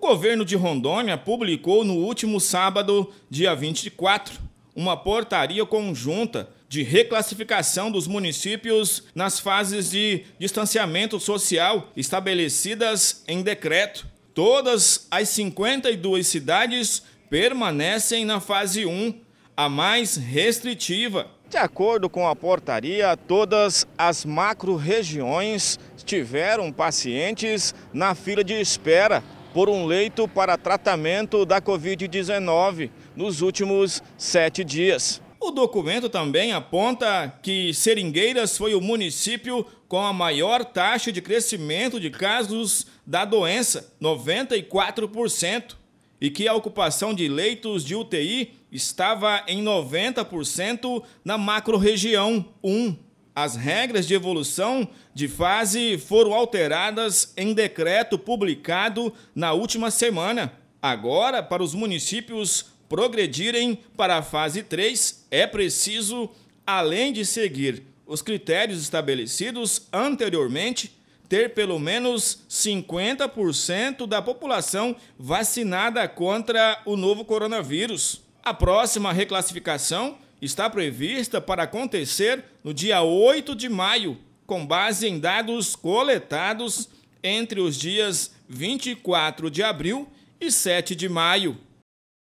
governo de Rondônia publicou no último sábado, dia 24, uma portaria conjunta de reclassificação dos municípios nas fases de distanciamento social estabelecidas em decreto. Todas as 52 cidades permanecem na fase 1, a mais restritiva. De acordo com a portaria, todas as macro-regiões tiveram pacientes na fila de espera por um leito para tratamento da Covid-19 nos últimos sete dias. O documento também aponta que Seringueiras foi o município com a maior taxa de crescimento de casos da doença, 94%, e que a ocupação de leitos de UTI estava em 90% na macro-região 1. As regras de evolução de fase foram alteradas em decreto publicado na última semana. Agora, para os municípios progredirem para a fase 3, é preciso, além de seguir os critérios estabelecidos anteriormente, ter pelo menos 50% da população vacinada contra o novo coronavírus. A próxima reclassificação está prevista para acontecer no dia 8 de maio, com base em dados coletados entre os dias 24 de abril e 7 de maio.